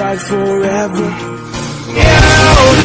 tried forever.